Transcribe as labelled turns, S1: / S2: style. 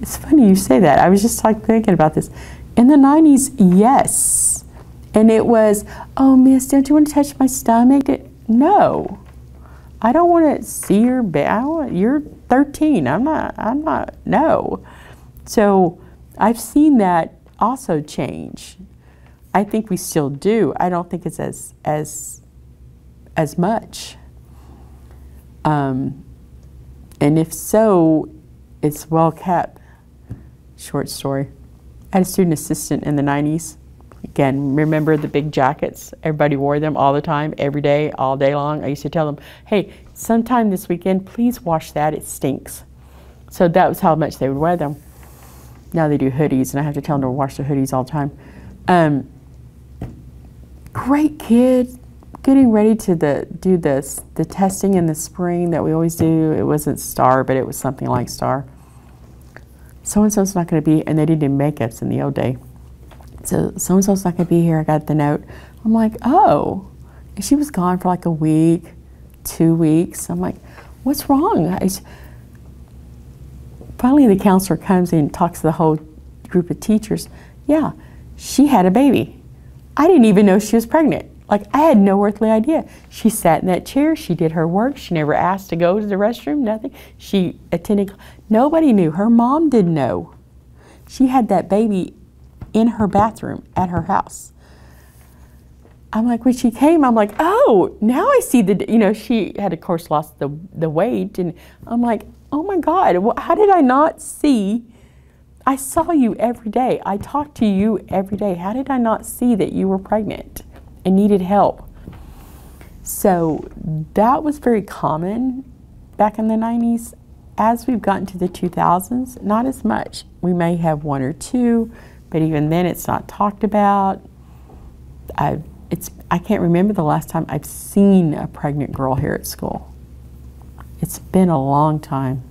S1: It's funny you say that. I was just like thinking about this. In the 90s, yes. And it was, oh, miss, don't you want to touch my stomach? No. I don't want to see your back. You're 13. I'm not, I'm not, no. So I've seen that also change. I think we still do. I don't think it's as, as, as much. Um, and if so, it's well kept. Short story. I had a student assistant in the 90s. Again, remember the big jackets? Everybody wore them all the time, every day, all day long. I used to tell them, hey, sometime this weekend, please wash that, it stinks. So that was how much they would wear them. Now they do hoodies, and I have to tell them to wash their hoodies all the time. Um, great kid, getting ready to the, do this, the testing in the spring that we always do. It wasn't STAR, but it was something like STAR. So and so's not going to be, and they didn't even make us in the old day. So so and so's not going to be here. I got the note. I'm like, oh. And she was gone for like a week, two weeks. I'm like, what's wrong? I, finally, the counselor comes in and talks to the whole group of teachers. Yeah, she had a baby. I didn't even know she was pregnant. Like, I had no earthly idea. She sat in that chair, she did her work, she never asked to go to the restroom, nothing. She attended, nobody knew. Her mom didn't know. She had that baby in her bathroom at her house. I'm like, when she came, I'm like, oh, now I see the, you know, she had, of course, lost the, the weight. And I'm like, oh my God, how did I not see? I saw you every day. I talked to you every day. How did I not see that you were pregnant? And needed help. So that was very common back in the 90s. As we've gotten to the 2000s, not as much. We may have one or two, but even then it's not talked about. I, it's, I can't remember the last time I've seen a pregnant girl here at school. It's been a long time.